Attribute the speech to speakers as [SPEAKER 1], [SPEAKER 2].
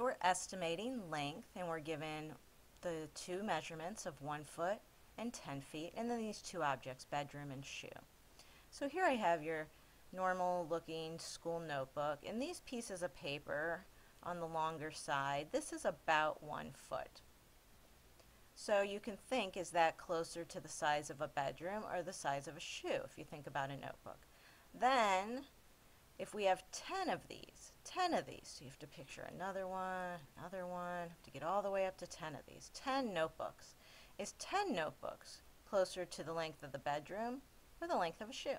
[SPEAKER 1] So we're estimating length and we're given the two measurements of one foot and 10 feet and then these two objects, bedroom and shoe. So here I have your normal looking school notebook and these pieces of paper on the longer side, this is about one foot. So you can think, is that closer to the size of a bedroom or the size of a shoe if you think about a notebook. Then, if we have 10 of these, 10 of these, so you have to picture another one, another one, to get all the way up to 10 of these, 10 notebooks. Is 10 notebooks closer to the length of the bedroom or the length of a shoe?